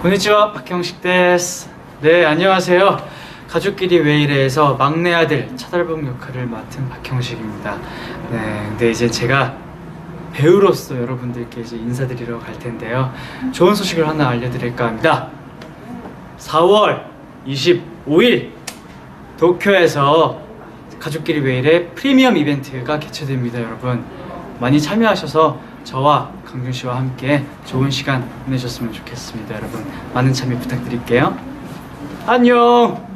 고니치와 박형식 데스. 네, 안녕하세요. 가족끼리 왜 이래에서 막내 아들 차달봉 역할을 맡은 박형식입니다. 네, 근데 이제 제가 배우로서 여러분들께 이제 인사드리러 갈 텐데요. 좋은 소식을 하나 알려드릴까 합니다. 4월 25일 도쿄에서 가족끼리 왜 이래 프리미엄 이벤트가 개최됩니다, 여러분. 많이 참여하셔서 저와 강준 씨와 함께 좋은 시간 보내셨으면 좋겠습니다, 여러분. 많은 참여 부탁드릴게요. 안녕.